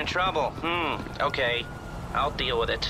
in trouble. Hmm, okay. I'll deal with it.